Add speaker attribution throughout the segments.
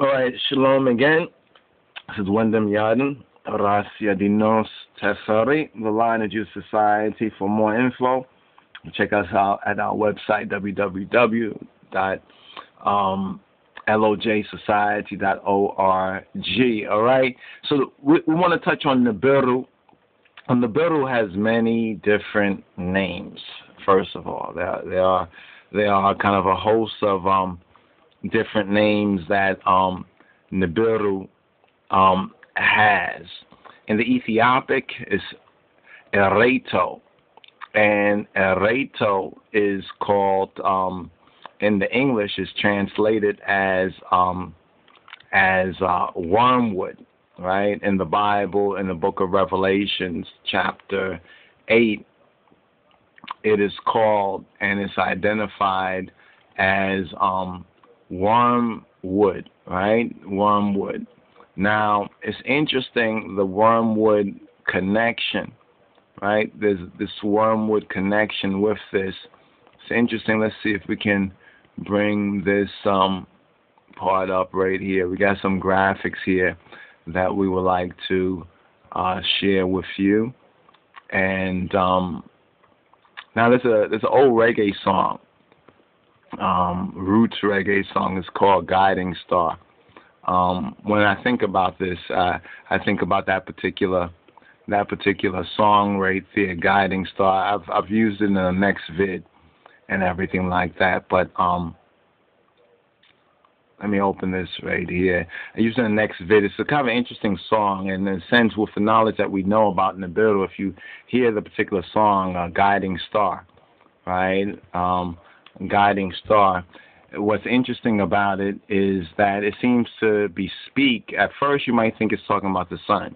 Speaker 1: All right, shalom again. This is Wyndham Yarden, Ras Dinos Teferi, the Lion of Judah Society. For more info, check us out at our website, www.lojsociety.org. All right, so we, we want to touch on Nibiru. And Nibiru has many different names, first of all. There, there, are, there are kind of a host of. Um, different names that um, Nibiru um, has. In the Ethiopic is Ereto, and Ereto is called um, in the English is translated as um, as uh, wormwood, right? In the Bible, in the Book of Revelations, chapter eight, it is called and it's identified as um, wormwood, right? Wormwood. Now, it's interesting the wormwood connection, right? There's this wormwood connection with this. It's interesting. Let's see if we can bring this um, part up right here. We got some graphics here that we would like to uh, share with you. And um, now there's a there's an old reggae song um, roots reggae song is called Guiding Star. Um, when I think about this, uh, I think about that particular that particular song right there, Guiding Star. I've I've used it in the next vid and everything like that. But um, let me open this right here. I use it in the next vid. It's a kind of an interesting song, and in a sense, with the knowledge that we know about Nibiru, if you hear the particular song, uh, Guiding Star, right? Um, guiding star. What's interesting about it is that it seems to be speak. At first, you might think it's talking about the sun,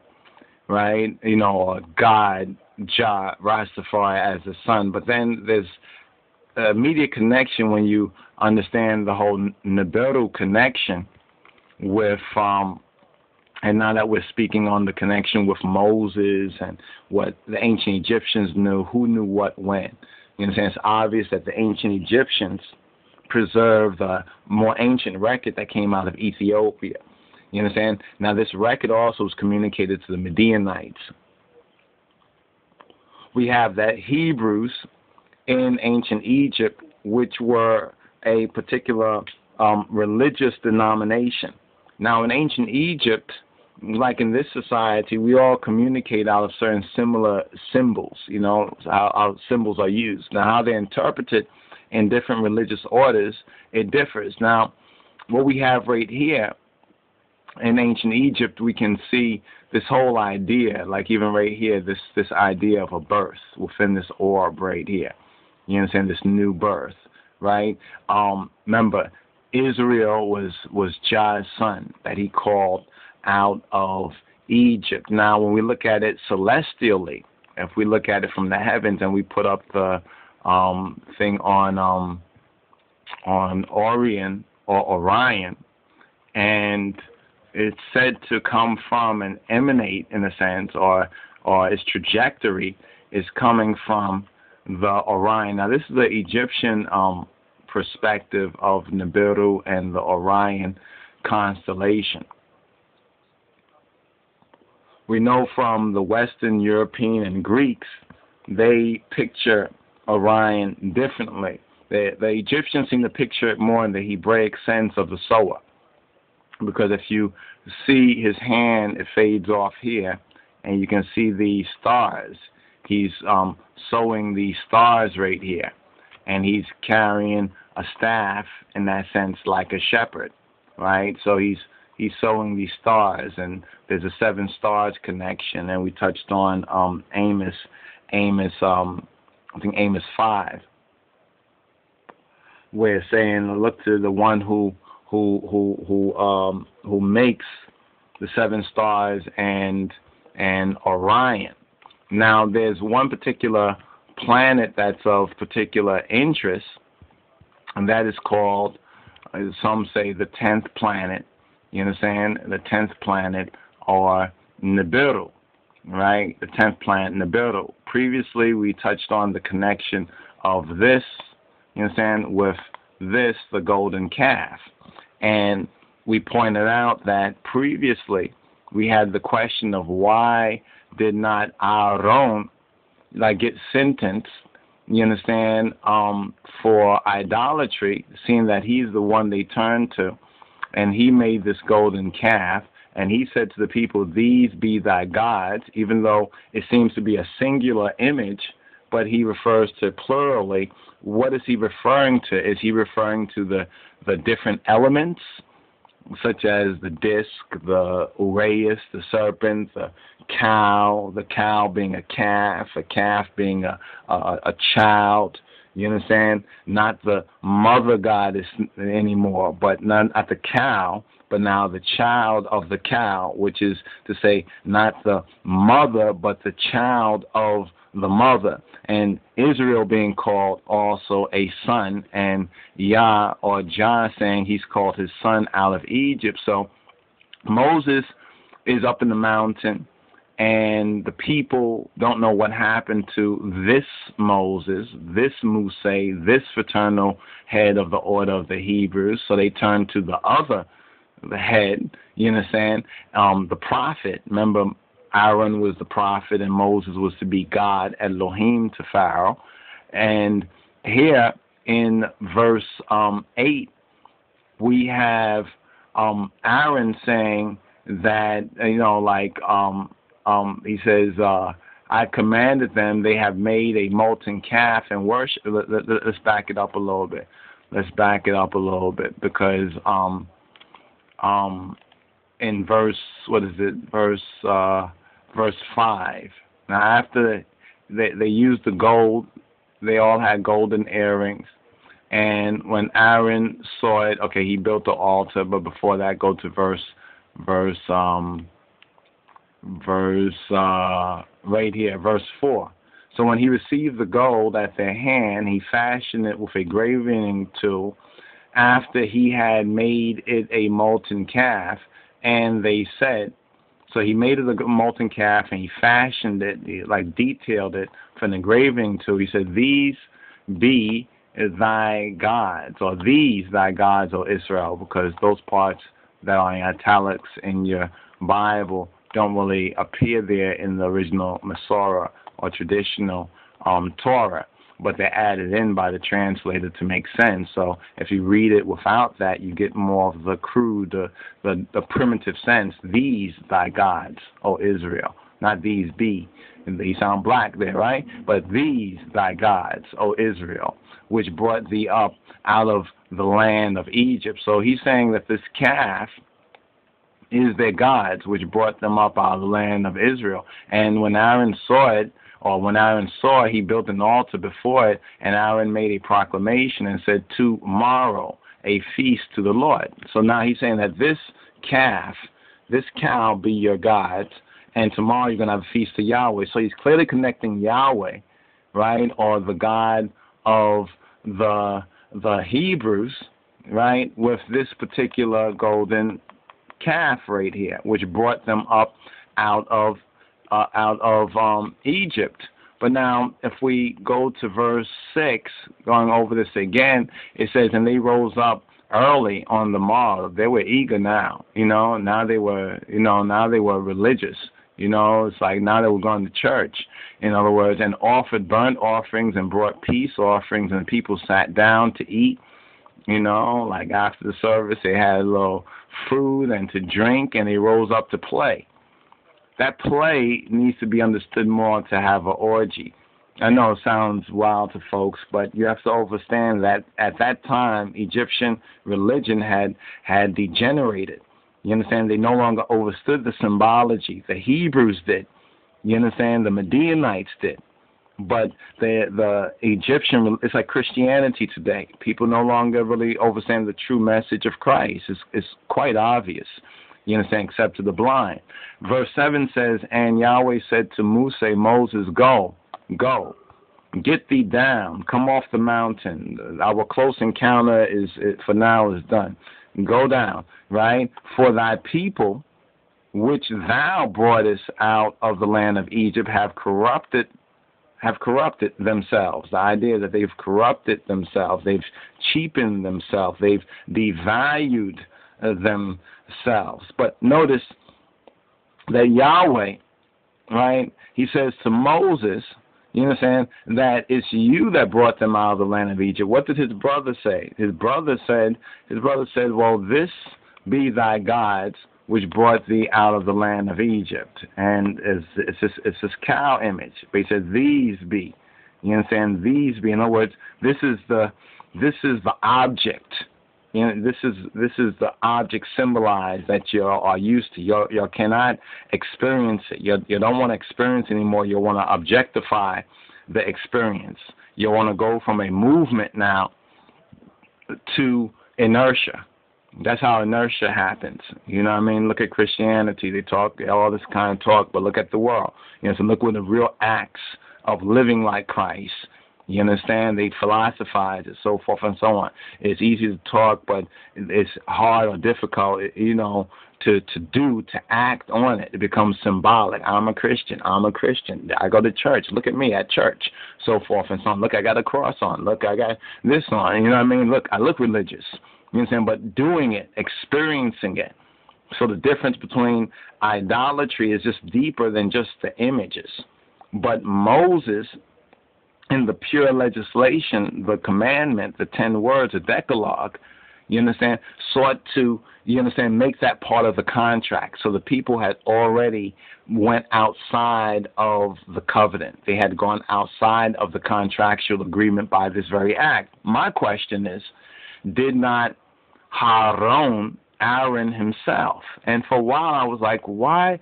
Speaker 1: right? You know, God, Jah, Rastafari as the sun. But then there's a immediate connection when you understand the whole Nibiru connection with um, and now that we're speaking on the connection with Moses and what the ancient Egyptians knew, who knew what when. You understand? It's obvious that the ancient Egyptians preserved a more ancient record that came out of Ethiopia. You understand? Now, this record also was communicated to the Midianites. We have that Hebrews in ancient Egypt, which were a particular um, religious denomination. Now, in ancient Egypt, like in this society, we all communicate out of certain similar symbols. You know, how, how symbols are used. Now, how they're interpreted in different religious orders, it differs. Now, what we have right here in ancient Egypt, we can see this whole idea, like even right here, this this idea of a birth within this orb right here. You understand this new birth, right? Um, remember, Israel was was Jah's son that he called out of Egypt. Now, when we look at it celestially, if we look at it from the heavens and we put up the um, thing on um, on Orion or Orion, and it's said to come from and emanate in a sense, or or its trajectory is coming from the Orion. Now, this is the Egyptian um, perspective of Nibiru and the Orion constellation we know from the Western European and Greeks, they picture Orion differently. The, the Egyptians seem to picture it more in the Hebraic sense of the sower. Because if you see his hand, it fades off here, and you can see the stars. He's um, sowing the stars right here, and he's carrying a staff in that sense like a shepherd, right? So he's he's sowing these stars, and there's a seven stars connection, and we touched on um, Amos, Amos, um, I think Amos five, where saying, "Look to the one who who who who um, who makes the seven stars and and Orion." Now, there's one particular planet that's of particular interest, and that is called, some say, the tenth planet you understand? The tenth planet or Nibiru, right? The tenth planet Nibiru. Previously, we touched on the connection of this, you understand, with this, the golden calf. And we pointed out that previously we had the question of why did not Aaron like get sentenced you understand, um, for idolatry, seeing that he's the one they turned to. And he made this golden calf, and he said to the people, These be thy gods, even though it seems to be a singular image, but he refers to plurally. What is he referring to? Is he referring to the, the different elements? such as the disc, the uraeus, the serpent, the cow, the cow being a calf, a calf being a, a, a child. You understand? Not the mother goddess anymore, but not, not the cow, but now the child of the cow, which is to say, not the mother, but the child of the mother, and Israel being called also a son, and Yah or Jah saying he's called his son out of Egypt. So Moses is up in the mountain, and the people don't know what happened to this Moses, this Muse, this fraternal head of the order of the Hebrews. So they turn to the other the head, you understand? Um, the prophet. Remember, Aaron was the prophet and Moses was to be God, Elohim to Pharaoh. And here in verse um, 8, we have um, Aaron saying that, you know, like um, um, he says, uh, I commanded them, they have made a molten calf and worship. Let, us let, back it up a little bit. Let's back it up a little bit because um, um, in verse, what is it, verse. Uh, verse 5. Now, after they, they used the gold, they all had golden earrings. And when Aaron saw it, okay, he built the altar, but before that, go to verse, verse, um, verse, uh, right here, verse 4. So when he received the gold at their hand, he fashioned it with a graving tool after he had made it a molten calf. And they said, so he made it a molten calf and he fashioned it, like detailed it for an engraving tool. He said, These be thy gods, or these thy gods, O Israel, because those parts that are in italics in your Bible don't really appear there in the original Masorah or traditional um, Torah but they're added in by the translator to make sense. So if you read it without that, you get more of the crude, the, the, the primitive sense. These thy gods, O Israel, not these be. And they sound black there, right? But these thy gods, O Israel, which brought thee up out of the land of Egypt. So he's saying that this calf is their gods, which brought them up out of the land of Israel. And when Aaron saw it, or when Aaron saw it, he built an altar before it, and Aaron made a proclamation and said, Tomorrow a feast to the Lord. So now he's saying that this calf, this cow be your gods, and tomorrow you're going to have a feast to Yahweh. So he's clearly connecting Yahweh, right, or the God of the the Hebrews, right, with this particular golden calf right here, which brought them up out of uh, out of um, Egypt. But now, if we go to verse 6, going over this again, it says, And they rose up early on the morrow. They were eager now, you know, now they were, you know, now they were religious. You know, it's like now they were going to church, in other words, and offered burnt offerings and brought peace offerings, and people sat down to eat. You know, like after the service, they had a little food and to drink, and they rose up to play that play needs to be understood more to have an orgy. I know it sounds wild to folks, but you have to understand that at that time Egyptian religion had had degenerated. You understand? They no longer understood the symbology. The Hebrews did. You understand? The Midianites did. But the the Egyptian it's like Christianity today. People no longer really understand the true message of Christ. It's it's quite obvious. You understand? Except to the blind. Verse 7 says, And Yahweh said to Moses, Moses, go, go, get thee down, come off the mountain. Our close encounter is, for now, is done. Go down, right? For thy people, which thou broughtest out of the land of Egypt, have corrupted have corrupted themselves. The idea that they've corrupted themselves, they've cheapened themselves, they've devalued uh, themselves. But notice that Yahweh, right? He says to Moses, you understand that it's you that brought them out of the land of Egypt. What did his brother say? His brother said, his brother said, well, this be thy gods which brought thee out of the land of Egypt. And it's, it's, this, it's this cow image. But he said, these be. You understand? These be. In other words, this is the this is the object. You know, this is this is the object symbolized that you are used to. You you cannot experience it. You you don't want to experience anymore. You want to objectify the experience. You want to go from a movement now to inertia. That's how inertia happens. You know what I mean? Look at Christianity. They talk all this kind of talk, but look at the world. You know, so look what the real acts of living like Christ. You understand? They philosophize and so forth and so on. It's easy to talk, but it's hard or difficult, you know, to to do to act on it. It becomes symbolic. I'm a Christian. I'm a Christian. I go to church. Look at me at church. So forth and so on. Look, I got a cross on. Look, I got this on. You know what I mean? Look, I look religious. You saying? But doing it, experiencing it. So the difference between idolatry is just deeper than just the images. But Moses, in the pure legislation, the commandment, the ten words, the Decalogue, you understand, sought to, you understand, make that part of the contract. So the people had already went outside of the covenant. They had gone outside of the contractual agreement by this very act. My question is, did not Haron, Aaron himself? And for a while I was like, why?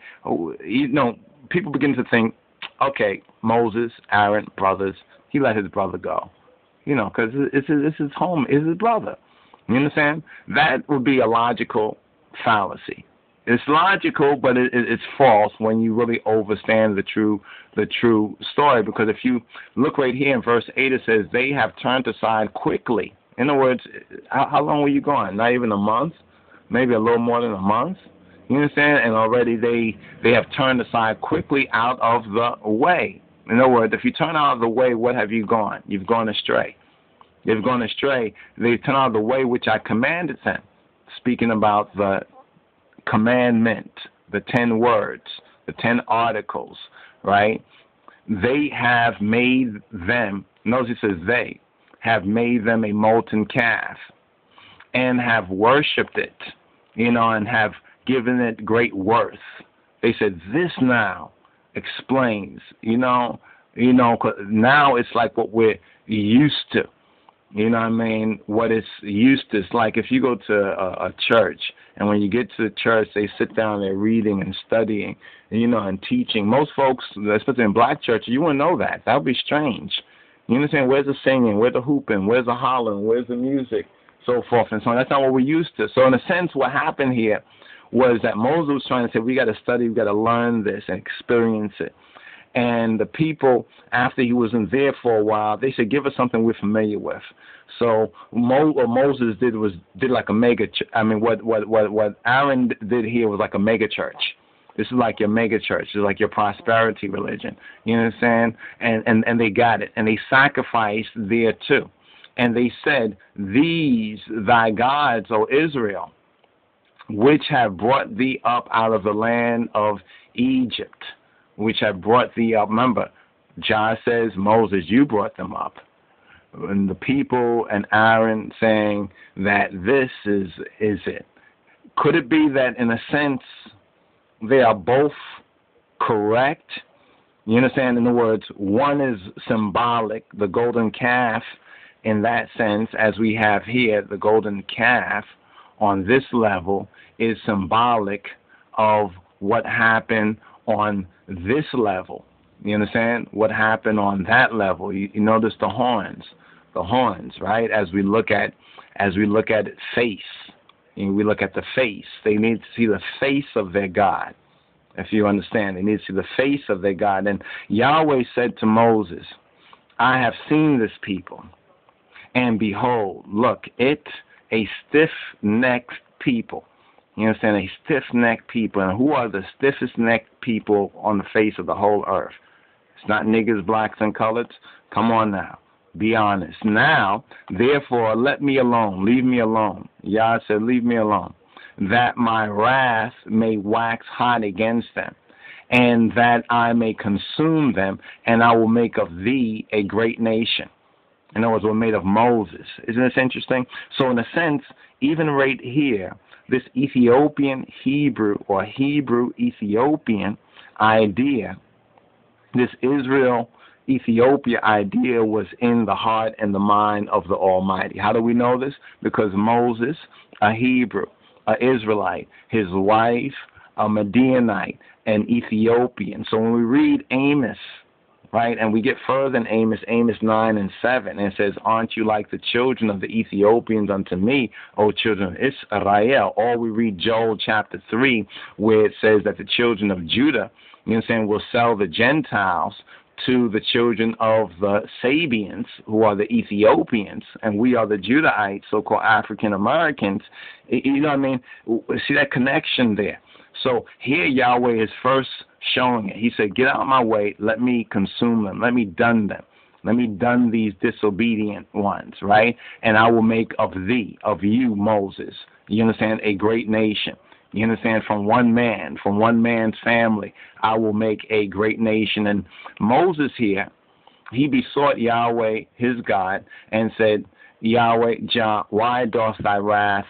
Speaker 1: You know, people begin to think, okay, Moses, Aaron, brothers, he let his brother go. You know, because it's, it's his home, it's his brother. You understand? That would be a logical fallacy. It's logical, but it, it, it's false when you really understand the true the true story. Because if you look right here in verse eight, it says they have turned aside quickly. In other words, how, how long were you gone? Not even a month, maybe a little more than a month. You understand? And already they they have turned aside quickly out of the way. In other words, if you turn out of the way, what have you gone? You've gone astray. They've gone astray. They turn out of the way which I commanded them. Speaking about the commandment, the ten words, the ten articles, right? They have made them, notice it says they, have made them a molten calf and have worshipped it, you know, and have given it great worth. They said, This now explains, you know, you know, now it's like what we're used to. You know what I mean? What it's used to. It's like if you go to a, a church and when you get to the church, they sit down, they're reading and studying, you know, and teaching. Most folks, especially in black churches, you wouldn't know that. That would be strange. You understand? Where's the singing? Where's the hooping? Where's the hollering? Where's the music? So forth and so on. That's not what we're used to. So in a sense, what happened here was that Moses was trying to say, we got to study, we got to learn this and experience it. And the people, after he wasn't there for a while, they said, give us something we're familiar with. So Mo, what Moses did was did like a mega. Ch- I mean, what what what what Aaron did here was like a mega church. This is like your mega church. is like your prosperity religion. You understand? And and and they got it, and they sacrificed there too. And they said, "These thy gods, O Israel, which have brought thee up out of the land of Egypt, which have brought thee up. Remember, Jah says, Moses, you brought them up. And the people and Aaron saying that this is is it. Could it be that in a sense they are both correct? You understand? In other words, one is symbolic, the golden calf, in that sense, as we have here, the golden calf on this level is symbolic of what happened on this level. You understand? What happened on that level. You, you notice the horns, the horns, right? As we look at as we look at face, and we look at the face. They need to see the face of their God. If you understand, they need to see the face of their God. And Yahweh said to Moses, I have seen this people, and behold, look, it a stiff necked people. You understand? A stiff necked people. And who are the stiffest necked people on the face of the whole earth? It's not niggers, blacks, and coloreds. Come on now. Be honest. Now, therefore, let me alone. Leave me alone. Yah said, Leave me alone. that my wrath may wax hot against them, and that I may consume them, and I will make of thee a great nation. In other words, we're made of Moses. Isn't this interesting? So, in a sense, even right here, this Ethiopian Hebrew or Hebrew Ethiopian idea, this Israel Ethiopia idea was in the heart and the mind of the Almighty. How do we know this? Because Moses, a Hebrew, an Israelite, his wife, a Midianite, an Ethiopian. So when we read Amos, right, and we get further in Amos, Amos 9 and 7, and it says, Aren't you like the children of the Ethiopians unto me, O children of Israel? Or we read Joel chapter 3, where it says that the children of Judah, you know what I'm saying, will sell the Gentiles to the children of the Sabians, who are the Ethiopians, and we are the Judahites, so called African Americans. You know what I mean? See that connection there. So here Yahweh is first showing it. He said, Get out of my way, let me consume them, let me dun them. Let me dun these disobedient ones, right? And I will make of thee, of you, Moses, you understand, a great nation. You understand? From one man, from one man's family, I will make a great nation. And Moses here, he besought Yahweh, his God, and said, Yahweh, why dost thy wrath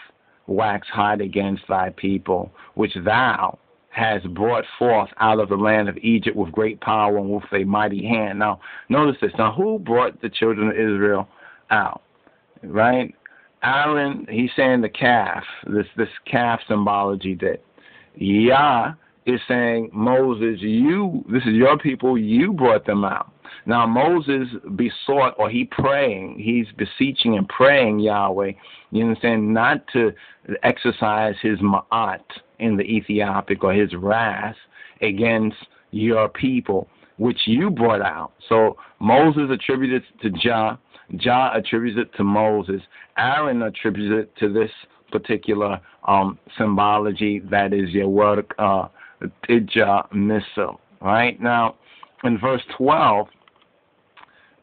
Speaker 1: wax hot against thy people, which thou hast brought forth out of the land of Egypt with great power and with a mighty hand. Now, notice this. Now, who brought the children of Israel out? Right? Aaron, he's saying the calf, this this calf symbology that Yah is saying, Moses, you, this is your people, you brought them out. Now Moses besought, or he praying, he's beseeching and praying Yahweh, you understand, not to exercise his ma'at in the Ethiopic or his wrath against your people, which you brought out. So Moses attributed to Jah Jah attributes it to Moses. Aaron attributes it to this particular um, symbology that is your work, uh, Tija Missile. Right? Now, in verse 12,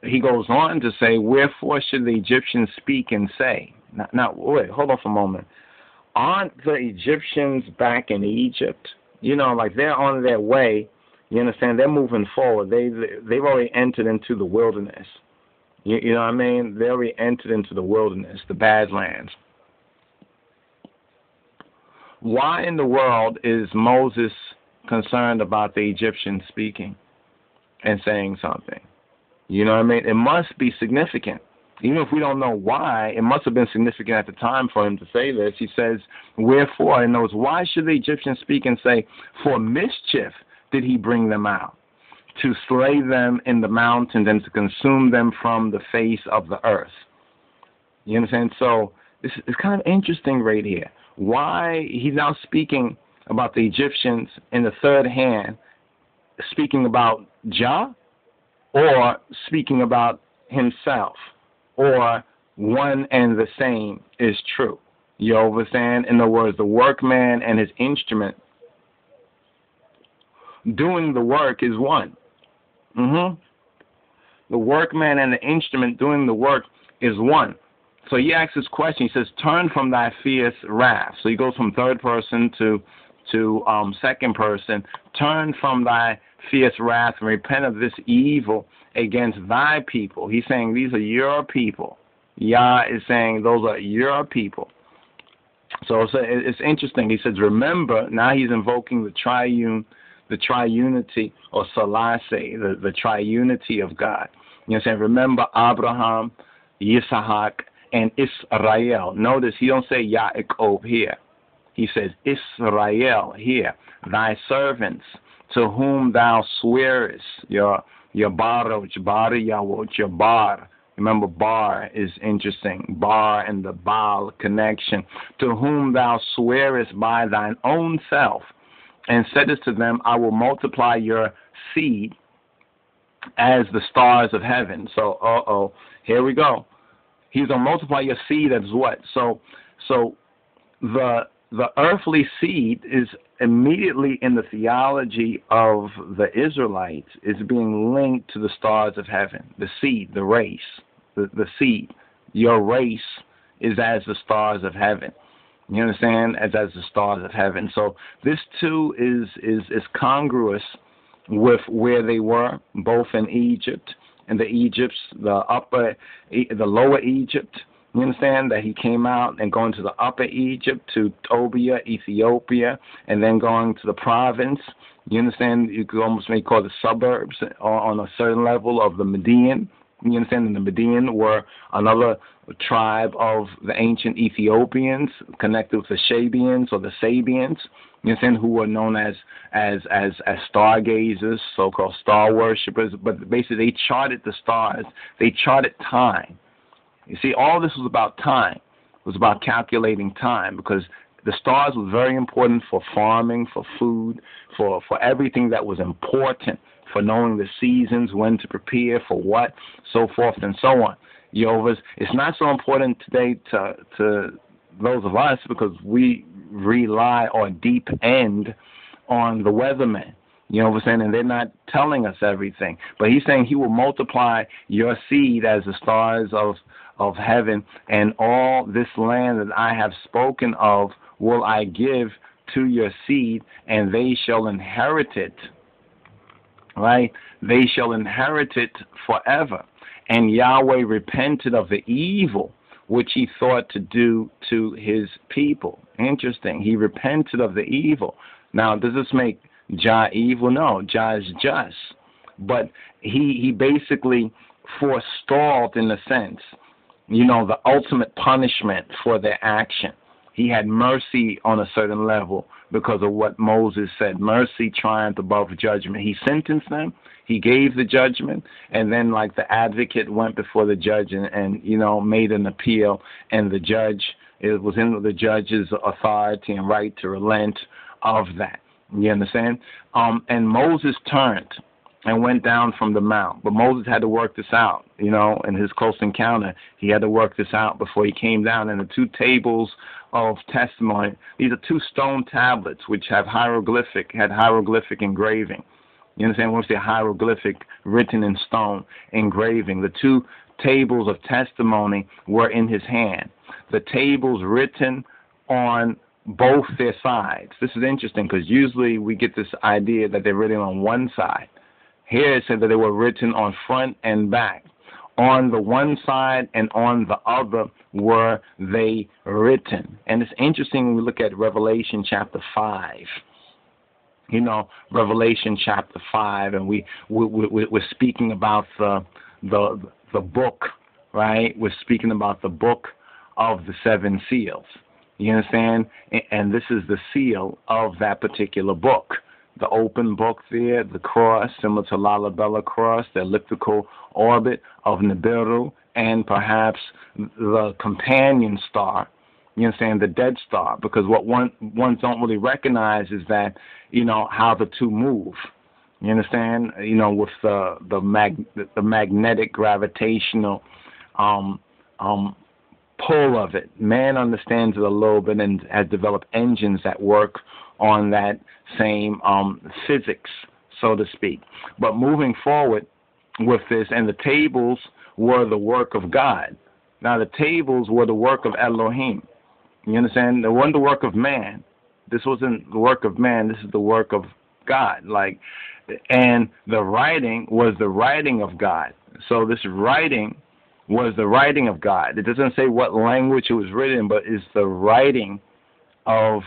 Speaker 1: he goes on to say, Wherefore should the Egyptians speak and say? Now, now, wait, hold on for a moment. Aren't the Egyptians back in Egypt? You know, like they're on their way. You understand? They're moving forward. They they've already entered into the wilderness. You, you know what I mean? They already entered into the wilderness, the Badlands. Why in the world is Moses concerned about the Egyptians speaking and saying something? You know what I mean? It must be significant. Even if we don't know why, it must have been significant at the time for him to say this. He says, Wherefore? And knows why should the Egyptians speak and say, For mischief did he bring them out? To slay them in the mountains and to consume them from the face of the earth. You understand? So this is kind of interesting right here. Why he's now speaking about the Egyptians in the third hand, speaking about Jah, or speaking about himself, or one and the same is true. You understand? In other words, the workman and his instrument doing the work is one. Mm-hmm. The workman and the instrument doing the work is one. So he asks this question. He says, "Turn from thy fierce wrath." So he goes from third person to to um, second person. Turn from thy fierce wrath and repent of this evil against thy people. He's saying these are your people. Yah is saying those are your people. So it's, it's interesting. He says, remember, now he's invoking the triune the triunity or Selassie, the, the triunity of God. You know what I'm saying? Remember Abraham, Yitzhak, and Israel. Notice he don't say Yaakov here. He says Israel here. Thy servants to whom thou swearest, your your baruch, bar yahweh, your bar. Remember, bar is interesting. Bar and the Baal connection. To whom thou swearest by thine own self and said this to them, I will multiply your seed as the stars of heaven. So, uh oh, here we go. He's gonna multiply your seed as what? So, so the the earthly seed is immediately in the theology of the Israelites is being linked to the stars of heaven. The seed, the race, the, the seed. Your race is as the stars of heaven. You understand? As as the stars of heaven. So this too is is is congruous with where they were, both in Egypt and the Egypts, the upper, the lower Egypt. You understand that he came out and going to the upper Egypt, to Tobia, Ethiopia, and then going to the province. You understand? You could almost make call the suburbs uh, on a certain level of the Midian. You understand? And the Midian were another tribe of the ancient Ethiopians connected with the Shabians or the Sabians. You understand? Who were known as as as as stargazers, so-called star worshippers. But basically, they charted the stars. They charted time. You see, all this was about time. It was about calculating time because the stars were very important for farming, for food, for for everything that was important for knowing the seasons, when to prepare for what, so forth and so on. Yovas, it's not so important today to to those of us because we rely or deep end on the weathermen. You know what I'm saying? And they're not telling us everything. But he's saying he will multiply your seed as the stars of of heaven, and all this land that I have spoken of will I give to your seed, and they shall inherit it. Right? They shall inherit it forever. And Yahweh repented of the evil which he thought to do to his people. Interesting. He repented of the evil. Now, does this make Jah evil? No, Jah is just. But he he basically forestalled in a sense, you know, the ultimate punishment for their action. He had mercy on a certain level because of what Moses said. Mercy triumphed above judgment. He sentenced them, he gave the judgment, and then like the advocate went before the judge and, and you know made an appeal, and the judge it was in the judge's authority and right to relent of that. You understand? Um, and Moses turned and went down from the mount. But Moses had to work this out, you know, in his close encounter. He had to work this out before he came down. And the two tables of testimony, these are two stone tablets which have hieroglyphic, had hieroglyphic engraving. You understand when we say hieroglyphic written in stone engraving? The two tables of testimony were in his hand. The tables written on both their sides. This is interesting because usually we get this idea that they're written on one side. Here it said that they were written on front and back. On the one side and on the other were they written. And it's interesting when we look at Revelation chapter 5. You know, Revelation chapter 5, and we, we, we, we're speaking about the, the, the book, right? We're speaking about the book of the seven seals. You understand? And this is the seal of that particular book the open book there, the cross, similar to Lalibela cross, the elliptical orbit of Nibiru, and perhaps the companion star, you understand, the dead star, because what one ones don't really recognize is that, you know, how the two move. You understand? You know, with the the mag the magnetic gravitational um um pull of it. Man understands it a little bit and has developed engines that work on that same um, physics, so to speak. But moving forward with this, and the tables were the work of God. Now, the tables were the work of Elohim. You understand? They weren't the work of man. This wasn't the work of man. This is the work of God. Like, and the writing was the writing of God. So this writing was the writing of God. It doesn't say what language it was written, but it's the writing of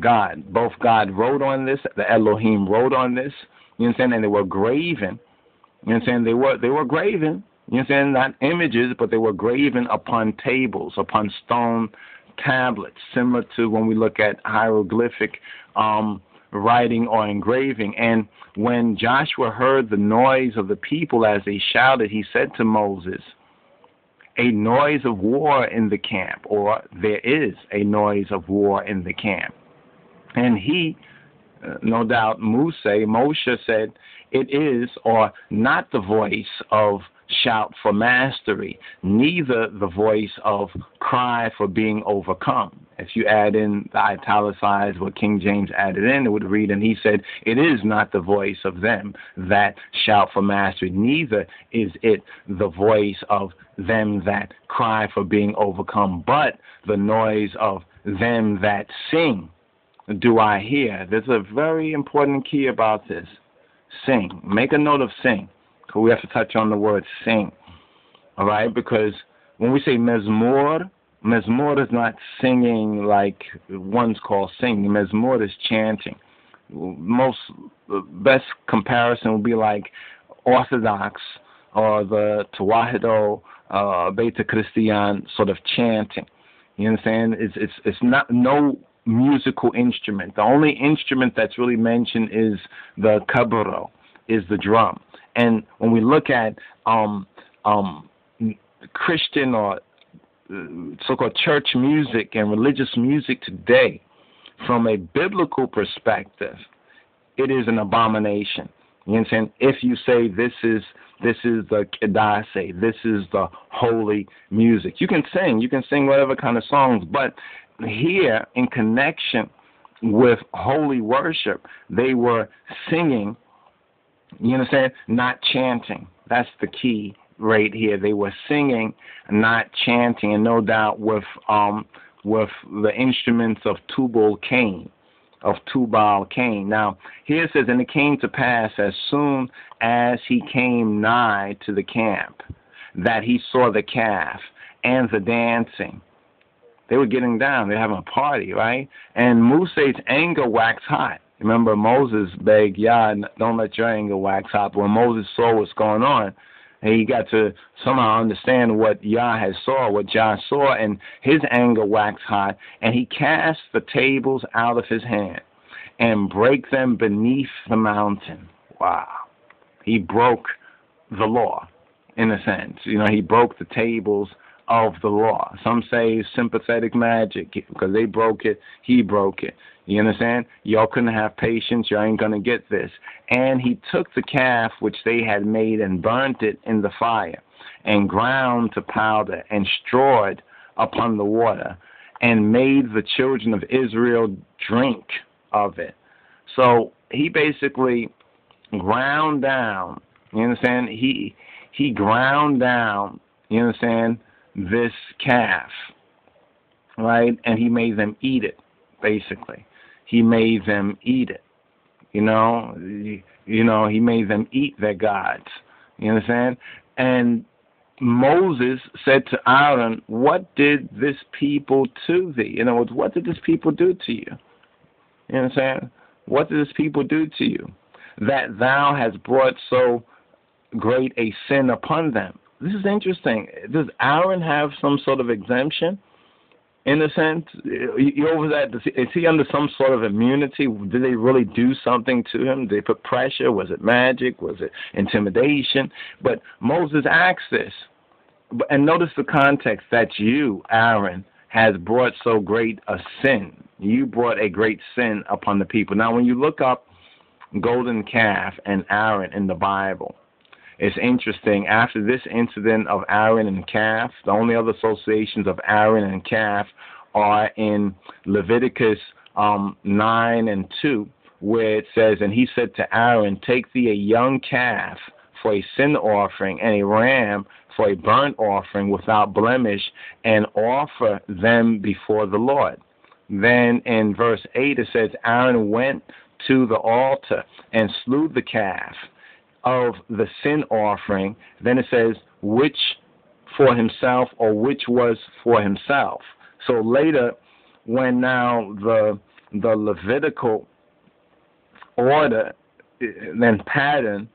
Speaker 1: God. Both God wrote on this, the Elohim wrote on this. You understand? And they were graven. You understand? They were they were graven. You understand? Not images, but they were graven upon tables, upon stone tablets, similar to when we look at hieroglyphic um, writing or engraving. And when Joshua heard the noise of the people as they shouted, he said to Moses, a noise of war in the camp, or there is a noise of war in the camp. And he, uh, no doubt, Muse, Moshe said, it is or not the voice of shout for mastery, neither the voice of cry for being overcome. If you add in the italicized what King James added in, it would read, and he said, It is not the voice of them that shout for mastery, neither is it the voice of them that cry for being overcome, but the noise of them that sing do I hear. There's a very important key about this. Sing. Make a note of sing. Because we have to touch on the word sing. All right? Because when we say mezmor, mezmor is not singing like one's called singing. Mezmor is chanting. Most best comparison would be like Orthodox or the Tawahido, uh, Beta Christian sort of chanting. You understand? It's it's it's not no musical instrument. The only instrument that's really mentioned is the kaburo, is the drum. And when we look at um, um, Christian or uh, so-called church music and religious music today, from a biblical perspective, it is an abomination. You understand? If you say this is this is the kedase, this is the holy music, you can sing, you can sing whatever kind of songs, but here in connection with holy worship, they were singing. You understand? Not chanting. That's the key right here. They were singing, not chanting, and no doubt with um with the instruments of Tubal Cain, of Tubal Cain. Now here it says, and it came to pass as soon as he came nigh to the camp, that he saw the calf and the dancing. They were getting down. They're having a party, right? And Musa's anger waxed hot. Remember, Moses begged Yah, don't let your anger wax hot. When Moses saw what's going on, and he got to somehow understand what Yah had saw, what Yah saw, and his anger waxed hot, and he cast the tables out of his hand and break them beneath the mountain. Wow. He broke the law, in a sense. You know, he broke the tables of the law. Some say sympathetic magic because they broke it, he broke it. You understand? Y'all couldn't have patience. Y'all ain't going to get this. And he took the calf which they had made and burnt it in the fire and ground to powder and strawed upon the water and made the children of Israel drink of it. So he basically ground down. You understand? He he ground down. You understand? This calf, right? And he made them eat it, basically. He made them eat it. You know, you know, he made them eat their gods. You understand? And Moses said to Aaron, What did this people to thee? In other words, what did this people do to you? You understand? What did this people do to you? That thou hast brought so great a sin upon them this is interesting. Does Aaron have some sort of exemption? In a sense, you over that is he under some sort of immunity? Did they really do something to him? Did they put pressure? Was it magic? Was it intimidation? But Moses asked this, and notice the context that you, Aaron, has brought so great a sin. You brought a great sin upon the people. Now, when you look up golden calf and Aaron in the Bible, it's interesting. After this incident of Aaron and calf, the only other associations of Aaron and calf are in Leviticus um, 9 and 2, where it says, And he said to Aaron, Take thee a young calf for a sin offering and a ram for a burnt offering without blemish, and offer them before the Lord. Then in verse 8 it says, Aaron went to the altar and slew the calf of the sin offering, then it says which for himself or which was for himself. So later, when now the the Levitical order then pattern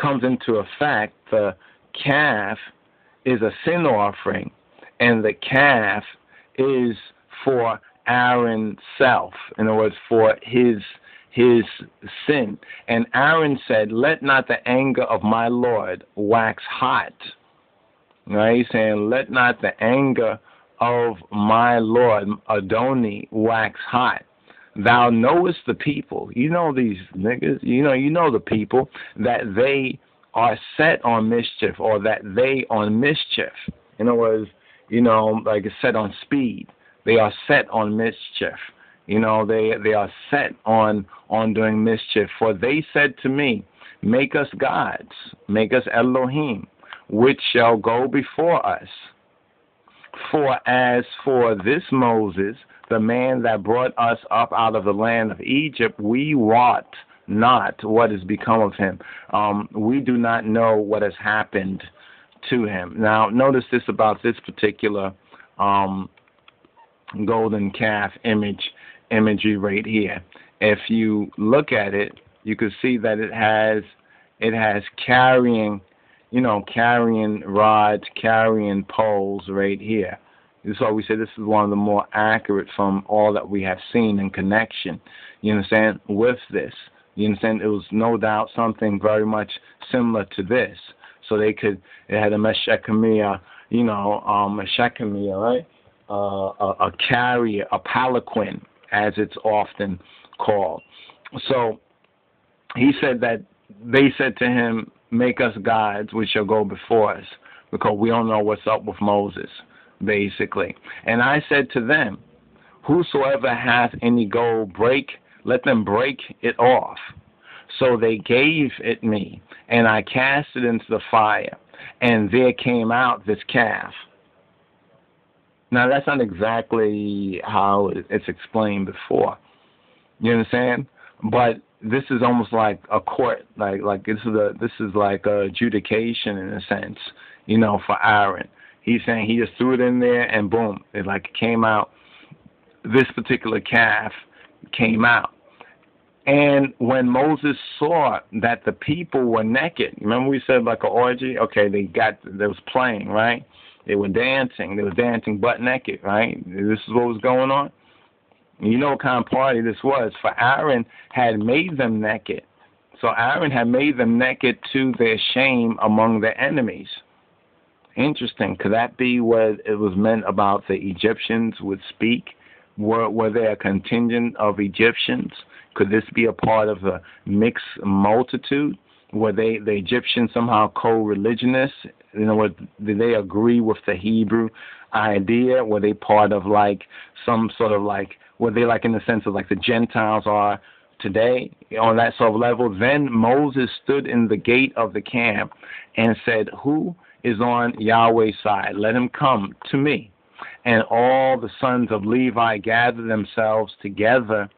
Speaker 1: comes into effect, the calf is a sin offering, and the calf is for Aaron's self. In other words, for his his sin. And Aaron said, Let not the anger of my Lord wax hot. Right? He's saying, Let not the anger of my Lord Adoni wax hot. Thou knowest the people. You know these niggas. You know, you know the people that they are set on mischief or that they on mischief. In other words, you know, like it's set on speed. They are set on mischief. You know, they they are set on on doing mischief. For they said to me, Make us gods, make us Elohim, which shall go before us. For as for this Moses, the man that brought us up out of the land of Egypt, we wot not what has become of him. Um, we do not know what has happened to him. Now, notice this about this particular um, golden calf image imagery right here. If you look at it, you can see that it has it has carrying, you know, carrying rods, carrying poles right here. So we say this is one of the more accurate from all that we have seen in connection. You understand with this. You understand it was no doubt something very much similar to this. So they could it had a meshechemia, you know, um, meshechemia, right? Uh, a, a carrier, a palanquin, as it's often called. So he said that they said to him, Make us gods which shall go before us, because we don't know what's up with Moses, basically. And I said to them, Whosoever hath any gold, break, let them break it off. So they gave it me, and I cast it into the fire, and there came out this calf. Now, that's not exactly how it's explained before. You understand? But this is almost like a court, like like this is a this is like a adjudication in a sense, you know, for Aaron. He's saying he just threw it in there and boom, it like came out. This particular calf came out. And when Moses saw that the people were naked, remember we said like an orgy? Okay, they got they was playing, right? They were dancing. They were dancing butt naked, right? This is what was going on. You know what kind of party this was. For Aaron had made them naked. So Aaron had made them naked to their shame among their enemies. Interesting. Could that be what it was meant about the Egyptians would speak? Were, were there a contingent of Egyptians? Could this be a part of a mixed multitude? Were they the Egyptians somehow co-religionists? You know, what did they agree with the Hebrew idea? Were they part of like some sort of like were they like in the sense of like the Gentiles are today on that sort of level? Then Moses stood in the gate of the camp and said, Who is on Yahweh's side? Let him come to me. And all the sons of Levi gathered themselves together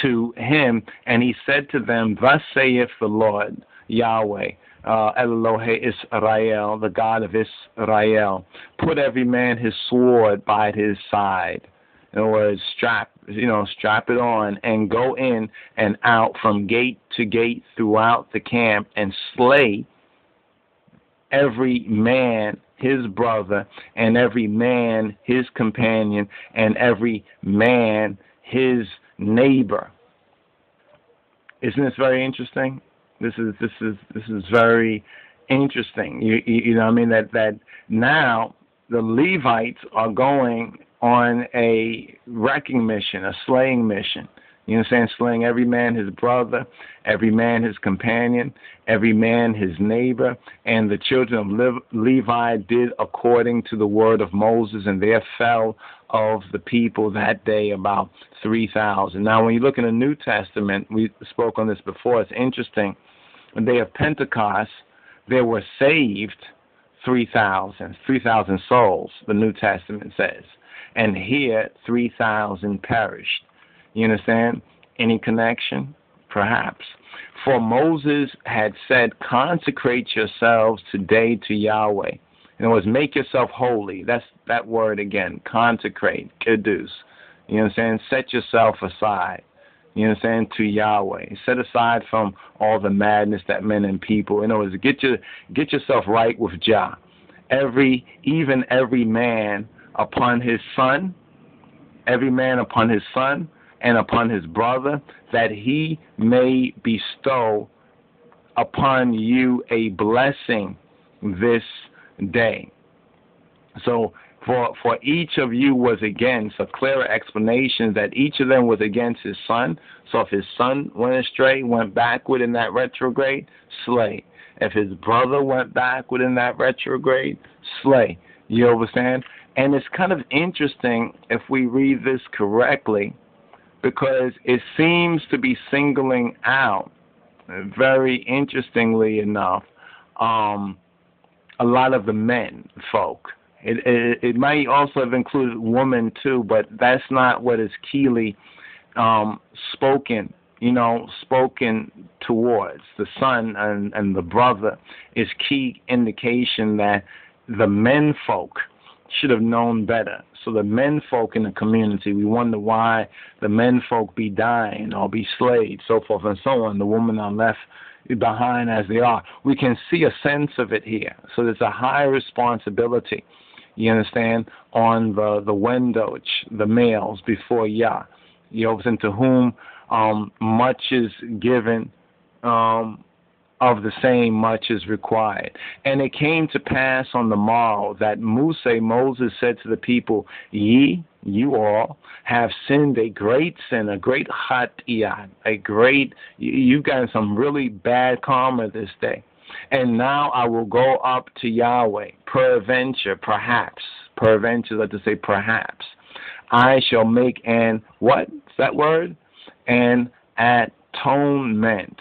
Speaker 1: to him, and he said to them, Thus saith the Lord Yahweh, uh, Elohe Israel, the God of Israel, put every man his sword by his side. In other words, strap, you know, strap it on and go in and out from gate to gate throughout the camp and slay every man his brother and every man his companion and every man his neighbor. Isn't this very interesting? This is this is this is very interesting. You, you, know, I mean that that now the Levites are going on a wrecking mission, a slaying mission. You know what I'm saying? Slaying every man his brother, every man his companion, every man his neighbor. And the children of Levi did according to the word of Moses, and there fell of the people that day about 3,000. Now, when you look in the New Testament, we spoke on this before, it's interesting. On the day of Pentecost, there were saved 3,000, 3,000 souls, the New Testament says. And here, 3,000 perished. You understand? Any connection? Perhaps. For Moses had said, Consecrate yourselves today to Yahweh. In other words, make yourself holy. That's that word again. Consecrate, kiddush. You know what I'm saying? Set yourself aside. You know what I'm saying? To Yahweh. Set aside from all the madness that men and people. In other words, get your get yourself right with Jah. Every even every man upon his son, every man upon his son, and upon his brother, that he may bestow upon you a blessing this day. So for for each of you was against a clearer explanation that each of them was against his son. So if his son went astray, went backward in that retrograde, slay. If his brother went backward in that retrograde, slay. You understand? And it's kind of interesting if we read this correctly because it seems to be singling out, very interestingly enough, um, a lot of the men folk. It, it it might also have included woman too, but that's not what is keyly um, spoken. You know, spoken towards the son and and the brother is key indication that the men folk should have known better. So the men folk in the community, we wonder why the men folk be dying or be slayed, so forth and so on. The women are left behind as they are. We can see a sense of it here. So there's a high responsibility, you understand, on the the wendoch, the males before Yah. You know, to whom um, much is given, um, of the same much is required. And it came to pass on the morrow that Musa, Moses said to the people, Ye, you all, have sinned a great sin, a great hatiyat, a great, you've gotten some really bad karma this day. And now I will go up to Yahweh, peradventure, perhaps, peradventure, let us say perhaps, I shall make an, what is that word? An atonement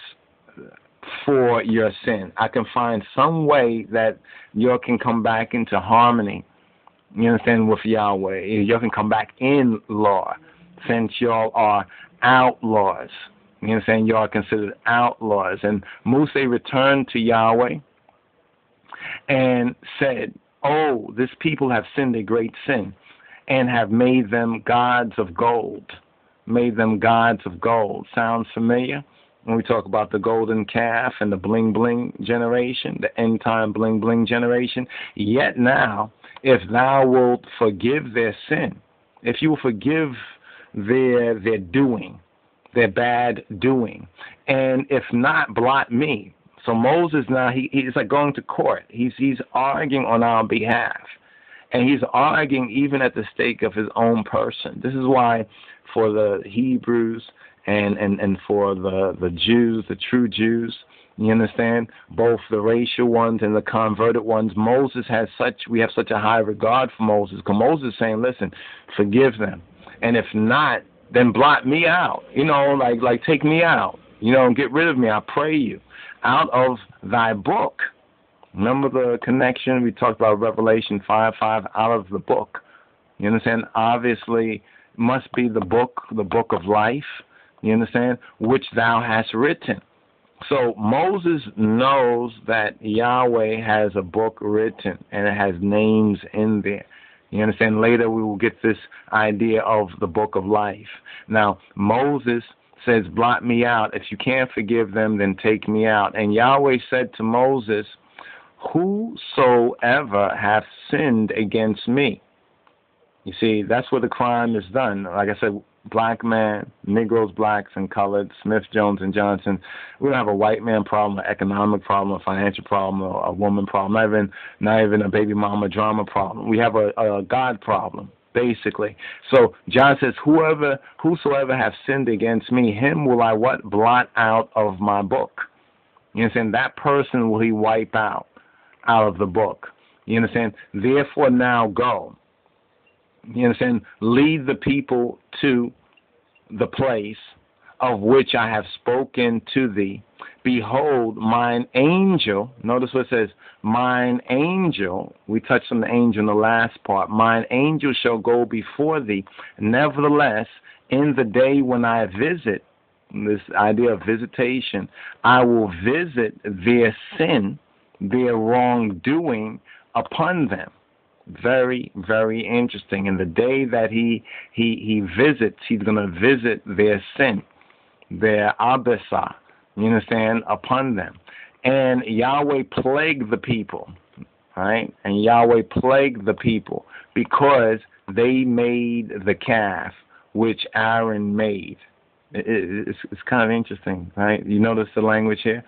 Speaker 1: for your sin. I can find some way that you can come back into harmony. You understand with Yahweh. You can come back in law, since y'all are outlaws. You know what I'm saying? You are considered outlaws. And Musa returned to Yahweh and said, Oh, this people have sinned a great sin and have made them gods of gold. Made them gods of gold. Sounds familiar? when we talk about the golden calf and the bling bling generation, the end time bling bling generation. Yet now, if thou wilt forgive their sin, if you will forgive their their doing, their bad doing, and if not, blot me. So Moses now he, he's like going to court. He's he's arguing on our behalf. And he's arguing even at the stake of his own person. This is why for the Hebrews and and and for the the Jews, the true Jews. You understand? Both the racial ones and the converted ones. Moses has such we have such a high regard for Moses. Because Moses is saying, Listen, forgive them. And if not, then blot me out. You know, like like take me out. You know, get rid of me, I pray you. Out of thy book. Remember the connection? We talked about Revelation five five out of the book. You understand? Obviously must be the book, the book of life you understand? Which thou hast written. So Moses knows that Yahweh has a book written and it has names in there. You understand? Later we will get this idea of the book of life. Now, Moses says, Blot me out. If you can't forgive them, then take me out. And Yahweh said to Moses, Whosoever hath sinned against me. You see, that's where the crime is done. Like I said, black man, Negroes, blacks, and colored, Smith, Jones, and Johnson. We don't have a white man problem, an economic problem, a financial problem, or a woman problem, not even not even a baby mama drama problem. We have a, a God problem, basically. So Jah says, Whoever whosoever have sinned against me, him will I what? Blot out of my book. You understand? That person will he wipe out out of the book. You understand? Therefore now go you understand? Lead the people to the place of which I have spoken to thee. Behold, mine angel, notice what it says, mine angel, we touched on the angel in the last part, mine angel shall go before thee. Nevertheless, in the day when I visit, this idea of visitation, I will visit their sin, their wrongdoing upon them very very interesting. And the day that he he he visits he's going to visit their sin their abasa you understand upon them. And yahweh plagued the people right? And yahweh plagued the people because they made the calf which aaron made. It, it, it's, it's kind of interesting right? You notice the language here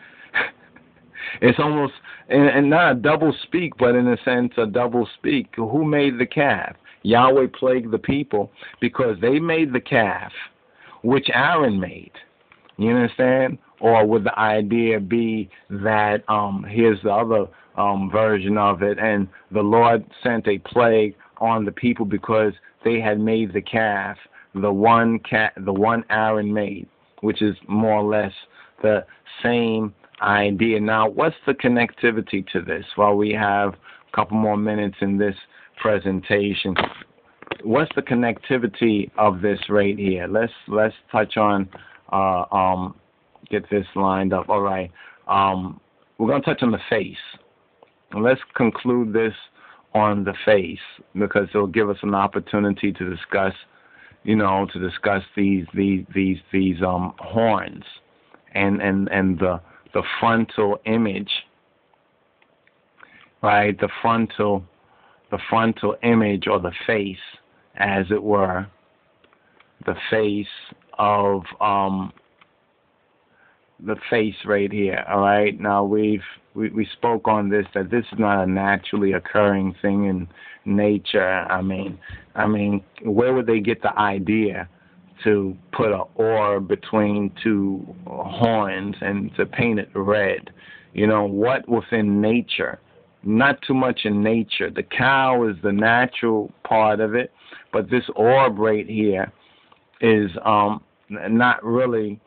Speaker 1: It's almost and, and not a double speak, but in a sense a double speak. Who made the calf? Yahweh plagued the people because they made the calf, which Aaron made. You understand? Or would the idea be that um, here's the other um, version of it, and the Lord sent a plague on the people because they had made the calf, the one cat, the one Aaron made, which is more or less the same idea. Now, what's the connectivity to this? Well, we have a couple more minutes in this presentation. What's the connectivity of this right here? Let's let's touch on uh, um, get this lined up. All right, um, we're going to touch on the face. let's conclude this on the face because it'll give us an opportunity to discuss, you know, to discuss these these these these um horns and and and the the frontal image right? The frontal the frontal image or the face as it were. The face of um the face right here all right? Now we've we, we spoke on this that this is not a naturally occurring thing in nature. I mean i mean where would they get the idea to put an or between two horns and to paint it red. You know, what within nature? Not too much in nature. The cow is the natural part of it, but this orb right here is um not really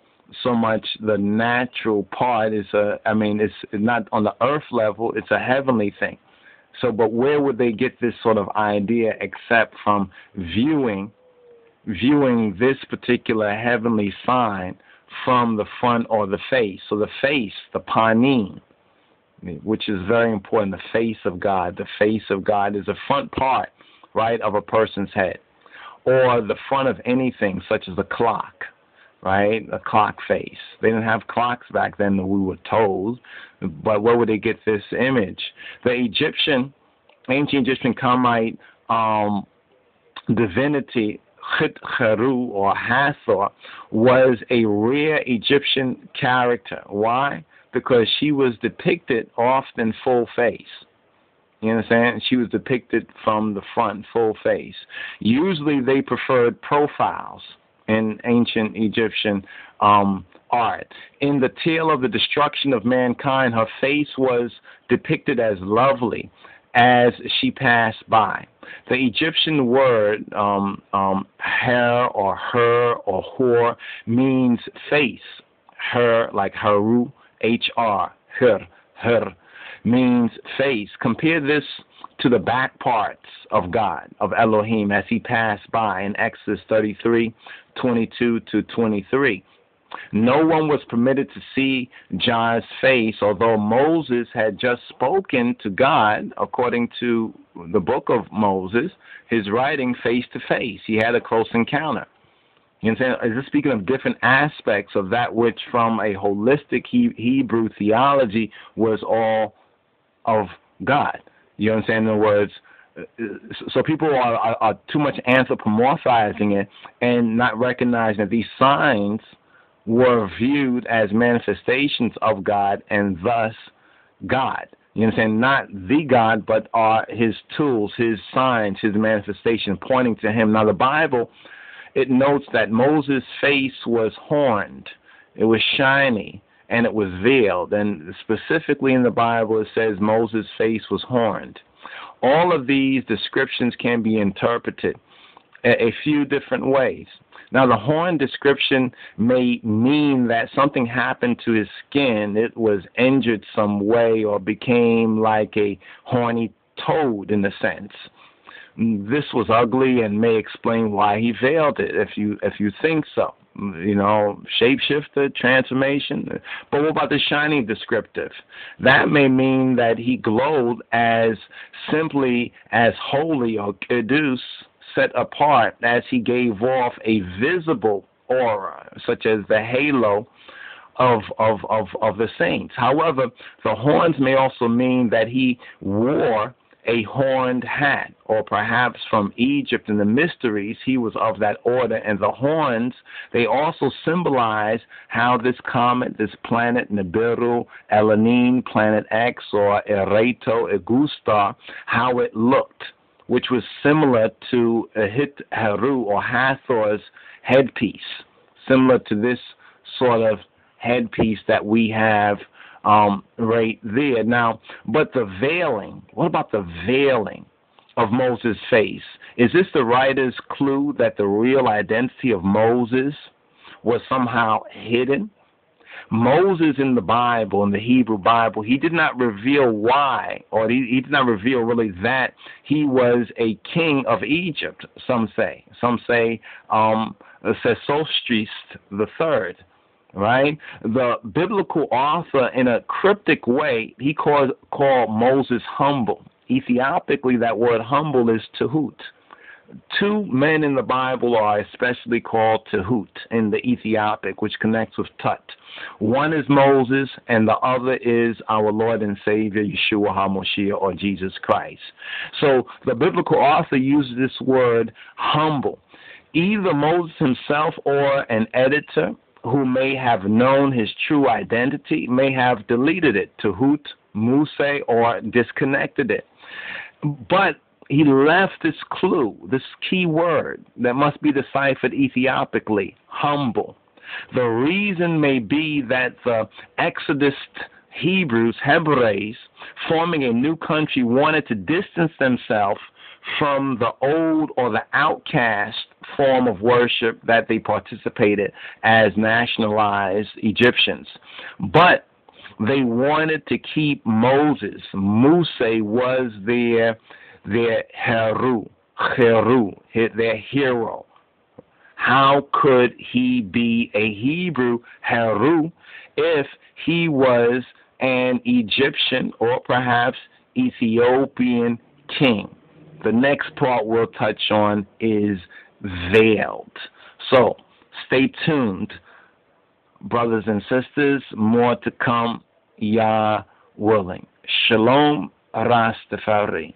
Speaker 1: so much the natural part is a I mean it's not on the earth level, it's a heavenly thing. So but where would they get this sort of idea except from viewing viewing this particular heavenly sign from the front or the face. So the face, the panim, which is very important, the face of God. The face of God is the front part, right, of a person's head. Or the front of anything, such as a clock, right? A clock face. They didn't have clocks back then that we were told, but where would they get this image? The Egyptian, ancient Egyptian Kamite um, divinity Khitharu or Hathor was a rare Egyptian character. Why? Because she was depicted often full face. You understand? She was depicted from the front, full face. Usually they preferred profiles in ancient Egyptian um, art. In the tale of the destruction of mankind, her face was depicted as lovely as she passed by. The Egyptian word um, um, her or her or hor means face. Her, like haru, H-R, her, her, means face. Compare this to the back parts of God, of Elohim, as he passed by in Exodus 33, 22 to 23. No one was permitted to see Jah's face, although Moses had just spoken to God, according to the book of Moses, his writing face to face. He had a close encounter. You understand? Is this speaking of different aspects of that which, from a holistic Hebrew theology, was all of God? You understand? In other words, so people are, are, are too much anthropomorphizing it and not recognizing that these signs – were viewed as manifestations of God and thus God. You understand? Not the God, but are his tools, his signs, his manifestation pointing to him. Now, the Bible, it notes that Moses' face was horned, it was shiny, and it was veiled. And specifically in the Bible, it says Moses' face was horned. All of these descriptions can be interpreted a, a few different ways. Now, the horn description may mean that something happened to his skin. It was injured some way or became like a horny toad in a sense. This was ugly and may explain why he veiled it if you if you think so. You know, shapeshifter, transformation. But what about the shiny descriptive? That may mean that he glowed as simply as holy or kedus set apart as he gave off a visible aura, such as the halo of, of, of, of the saints. However, the horns may also mean that he wore a horned hat, or perhaps from Egypt in the mysteries, he was of that order. And the horns, they also symbolize how this comet, this planet Nibiru, Elenin, Planet X, or Ereto, Augusta, how it looked which was similar to a Hit Haru or Hathor's headpiece, similar to this sort of headpiece that we have um, right there. Now, but the veiling, what about the veiling of Moses' face? Is this the writer's clue that the real identity of Moses was somehow hidden? Moses in the Bible, in the Hebrew Bible, he did not reveal why, or he, he did not reveal really that he was a king of Egypt, some say. Some say um, Sesostris the third right? The biblical author, in a cryptic way, he called, called Moses humble. Ethiopically, that word humble is tahut. Two men in the Bible are especially called tahut in the Ethiopic, which connects with tut. One is Moses, and the other is our Lord and Savior, Yeshua HaMoshiach, or Jesus Christ. So the biblical author uses this word humble. Either Moses himself or an editor who may have known his true identity may have deleted it to Hoot, Muse, or disconnected it. But he left this clue, this key word that must be deciphered Ethiopically humble. The reason may be that the Exodus Hebrews, Hebrews, forming a new country, wanted to distance themselves from the old or the outcast form of worship that they participated as nationalized Egyptians. But they wanted to keep Moses. Muse was their their Heru, Heru, their hero. How could he be a Hebrew Heru if he was an Egyptian or perhaps Ethiopian king? The next part we'll touch on is veiled. So stay tuned, brothers and sisters. More to come, Yah willing. Shalom Rastafari.